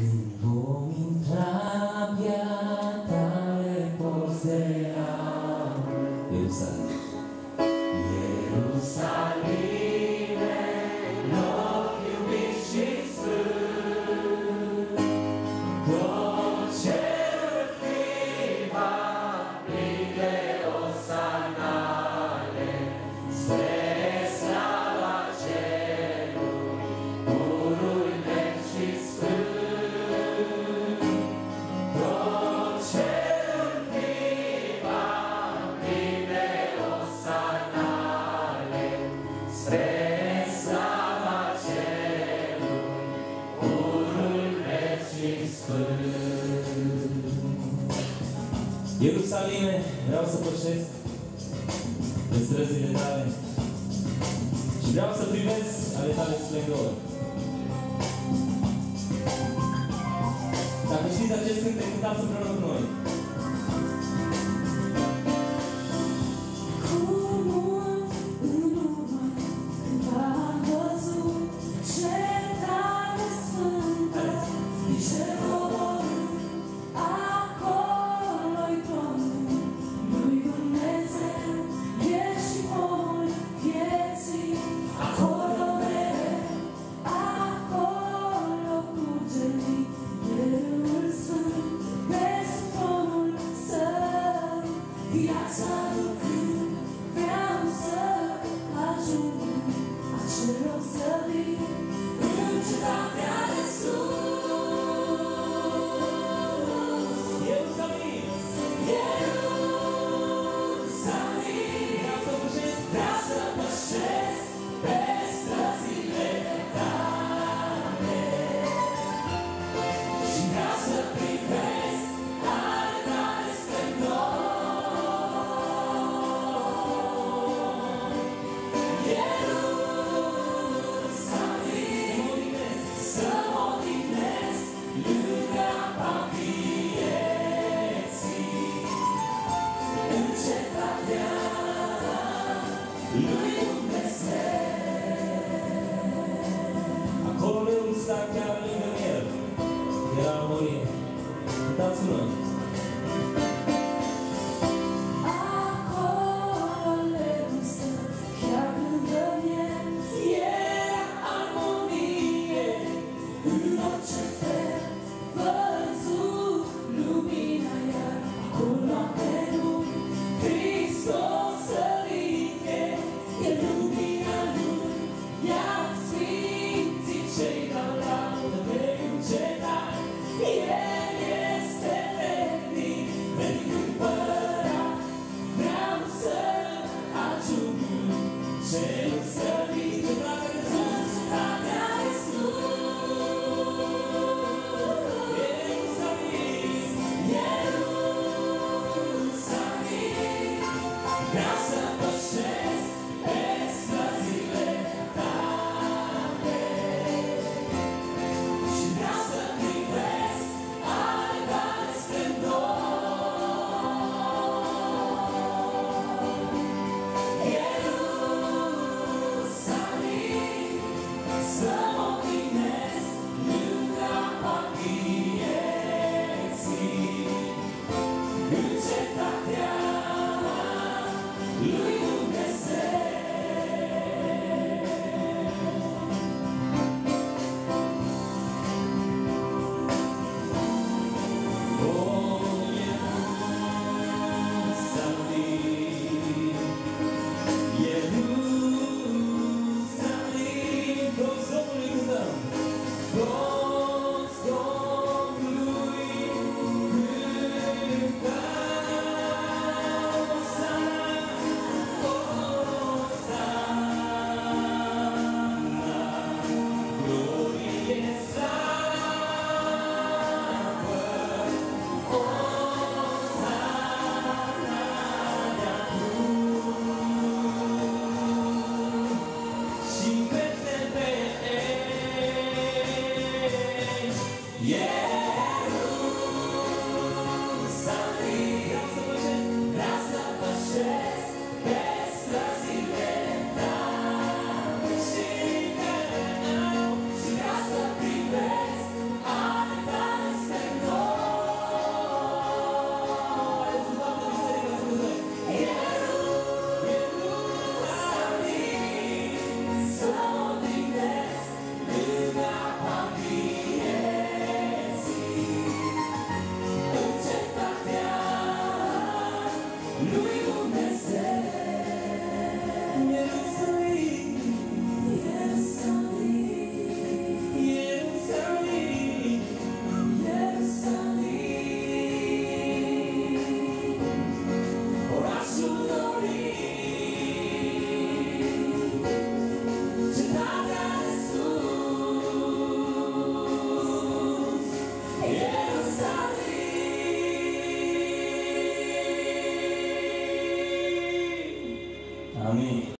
in Lord. Ierusalime, vreau să pășesc pe străzile tale și vreau să privesc ale tale splendore. Dacă știți acest cântec, cântați împreună cu noi. Louis. हमें